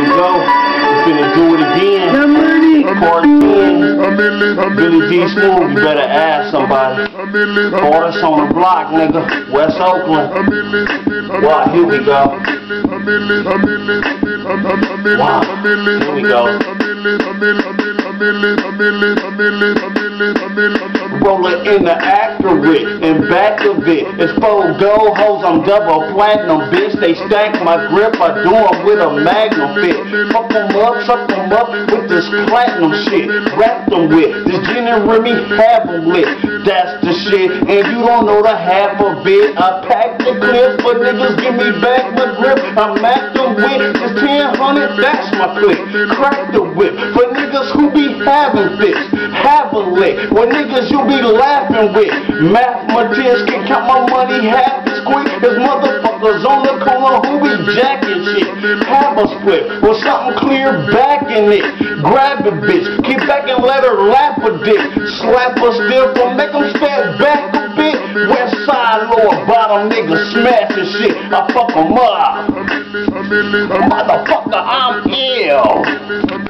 we go. We're finna do it again. Part 10. Billy D Smooth, you better ask somebody. Hardest on the block, nigga. West Oakland. Wow, here we go. Wow, here we go. Rolling in the after it and back of it. It's four gold hoes, I'm double platinum, bitch. They stack my grip, I do 'em with a magnum fit. Fuck 'em up, suck 'em up with this platinum shit. Wrap them with this gin and Remy, have 'em lit. That's the shit, and you don't know the half of it. I pack the clips, but niggas give me back my grip. I'm at the whip, it's 1000, that's my clip. Crack the whip for niggas who be having fits, have a lick. When niggas you be laughing with, mathematicians can count my money half as quick as motherfuckers on who be jacking shit. Have a split with something clear back in it. Grab the bitch, keep back and let her laugh a dick. Slap her still for make them step back a bit. West side, lower bottom niggas smashing shit. I fuck 'em up. Motherfucker, I'm ill.